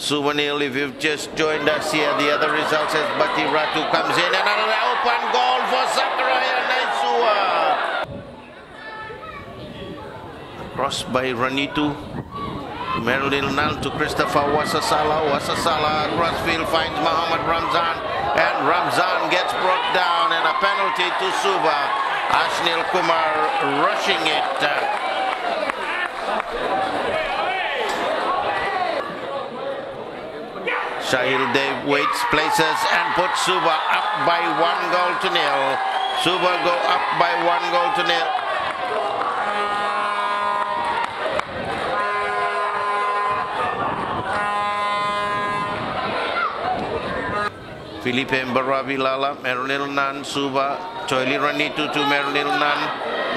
Suvanil, if you've just joined us here, the other results as Bati Ratu comes in and another open goal for Sakaraia Naisua. Cross by Ranitu. Marilyn Nan to Christopher Wasasala. Wasasala crossfield finds Muhammad Ramzan and Ramzan gets brought down and a penalty to Suva. Ashnil Kumar rushing it. Shahil Dev waits, places and puts Suva up by one goal to nil. Suva go up by one goal to nil. Filipe Baravilala, Merlil Nan, Suva, Choili Ranitu to Merlil Nan.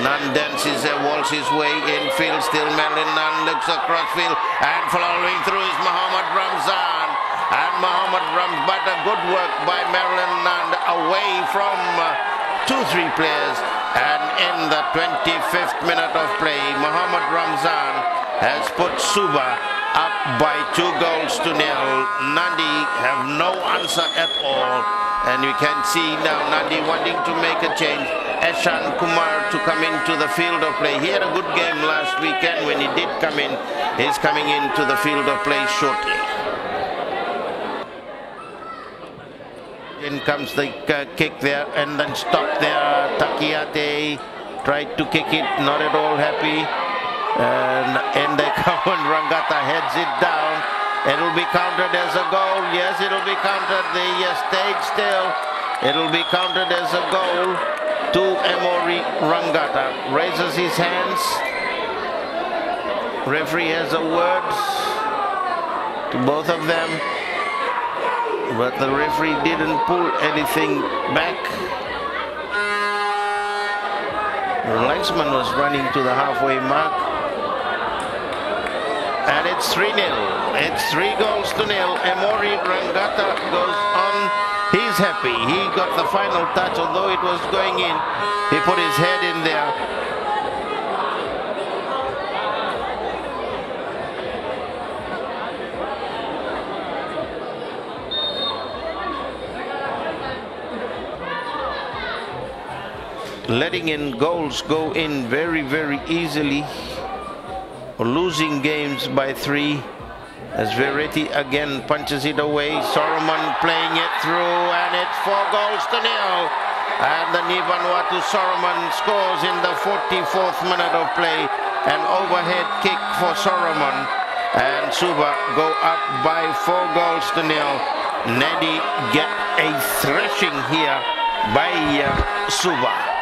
Nan dances and walls his way in field, still Merlin Nan looks across field and following through is Muhammad Ramzan and but a good work by Marilyn Nand away from uh, two, three players. And in the 25th minute of play, Muhammad Ramzan has put Suva up by two goals to nil. Nadi have no answer at all. And you can see now Nadi wanting to make a change. Eshan Kumar to come into the field of play. He had a good game last weekend when he did come in. He's coming into the field of play shortly. In comes the uh, kick there and then stop there. Takiate tried to kick it, not at all happy. And and Rangata heads it down. It'll be counted as a goal. Yes, it'll be counted. The uh, stayed still. It'll be counted as a goal to Emory Rangata. Raises his hands. Referee has a word to both of them but the referee didn't pull anything back. Lexman was running to the halfway mark. And it's 3-0. It's three goals to nil. Emory Rangata goes on. He's happy. He got the final touch, although it was going in. He put his head in there. Letting in goals go in very, very easily, or losing games by three. As Verity again punches it away, Solomon playing it through, and it's four goals to nil. And the Ni-Vanuatu Solomon scores in the 44th minute of play. An overhead kick for Solomon. And Suva go up by four goals to nil. Neddy get a thrashing here by uh, Suva.